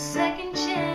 second chance.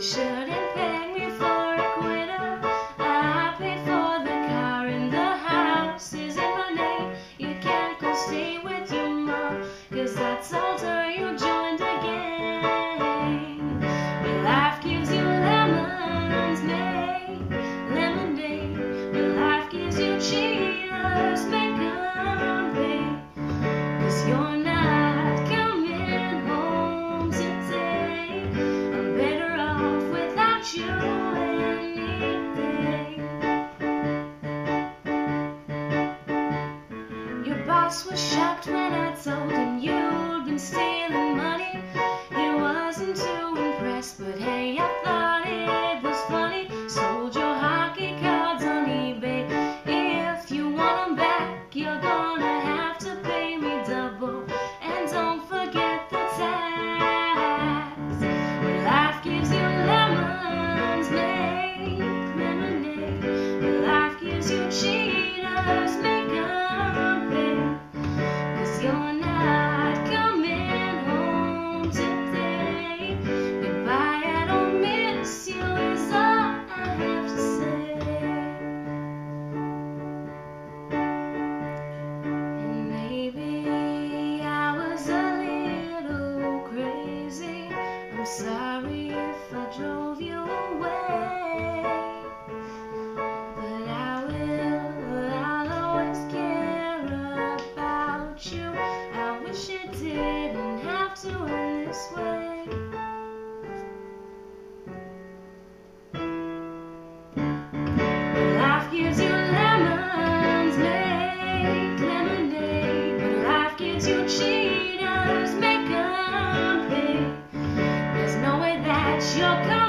You shouldn't pay me for a quitter. I paid for the car and the house is in my name. You can't go stay with your mom, cause I told her you joined a gang. When life gives you lemons, make lemonade. When life gives you cheaters, make 'em pay. Cause you're without you anything. Your boss was shocked when I told him you'd been stealing sorry if I drove you away. This way. Life gives you lemons, make lemonade. Life gives you cheaters, make 'em pay. There's no way that you're